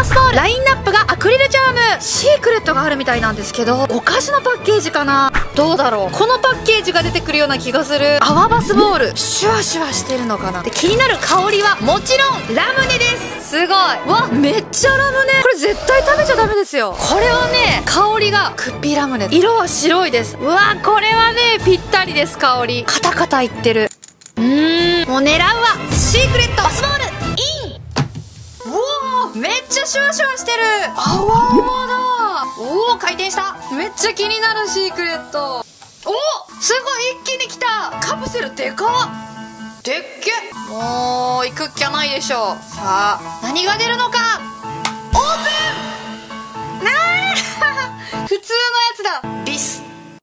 バスボール。ラインナップがアクリルチャーム。シークレットがあるみたいなんですけどお菓子のパッケージかな。どうだろう。このパッケージが出てくるような気がする。泡バスボール。シュワシュワしてるのかな。で気になる香りはもちろんラムネです。すごい。わめっちゃラムネ。これ絶対食べちゃダメですよ。これはね香りがクッピーラムネ。色は白いです。うわこれはねぴったりです香り。カタカタいってる。うーん。もう狙うわ。シークレット。ちゃシュワシュワしてる。泡泡だ。おお回転した。めっちゃ気になるシークレット。おすごい一気に来た。カプセルでかっ。でっけ。もう行くっきゃないでしょさあ何が出るのか。オープン。なあ 普通のやつだ